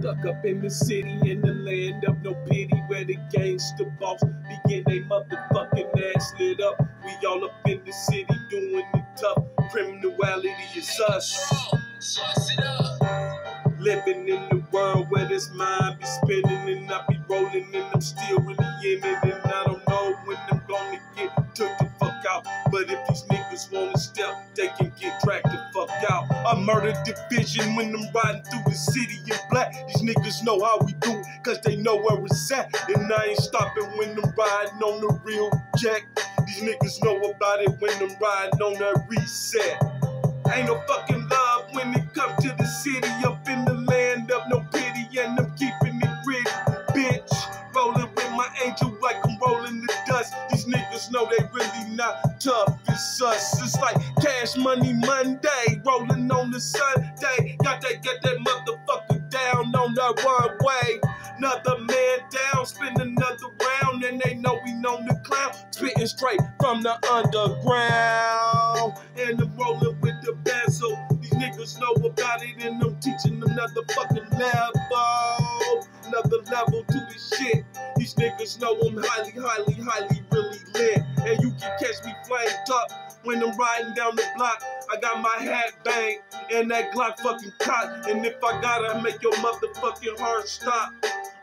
Stuck up in the city, in the land of no pity, where the gangster boss begin they motherfucking ass lit up. We all up in the city doing the tough. Criminality is us. Living in the world where this mind be spinning and I be rolling and I'm still really in it and I don't know when I'm gonna get fuck out. But if these niggas wanna step, they can get dragged the fuck out. I murder division when I'm riding through the city in black. These niggas know how we do cause they know where it's at. And I ain't stopping when I'm riding on the real jack. These niggas know about it when I'm riding on that reset. Ain't no fucking love when it come to the city It's like cash money Monday, rolling on the Sunday. Got that get that motherfucker down on that one way. Another man down, spin another round, and they know we know the clown. Spitting straight from the underground. And I'm rolling with the bezel. These niggas know about it, and I'm teaching another fucking level. Another level to this shit. These niggas know I'm highly, highly, highly, when I'm riding down the block. I got my hat bang and that Glock fucking cock. And if I gotta make your motherfucking heart stop,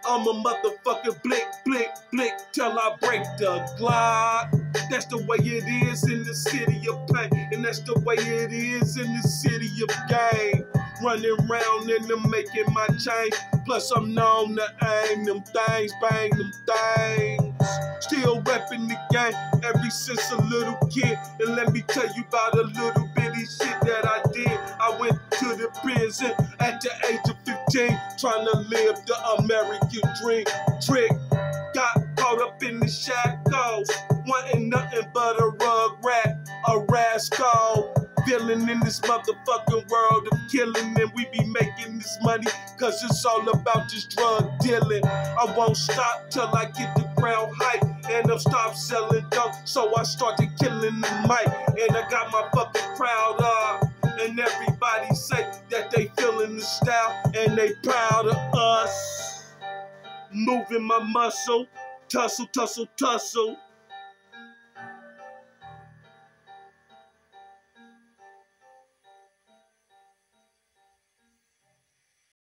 I'm a motherfucking blick, blick, blick till I break the Glock. That's the way it is in the city of pain, and that's the way it is in the city of game. Running around and I'm making my change. Plus I'm known to aim them things, bang them things. Still repping the game ever since a little kid. And let me tell you about a little bitty shit that I did. I went to the prison at the age of 15, trying to live the American dream. Trick got caught up in the shackles, wanting nothing but a rug rat, a rascal. Feeling in this motherfucking world of killing, and we be making this money, cause it's all about this drug dealing. I won't stop till I get the ground hype, and I'm stop selling dope, so I started killing the mic, and I got my fucking crowd up. And everybody say that they feeling the style, and they proud of us. Moving my muscle, tussle, tussle, tussle.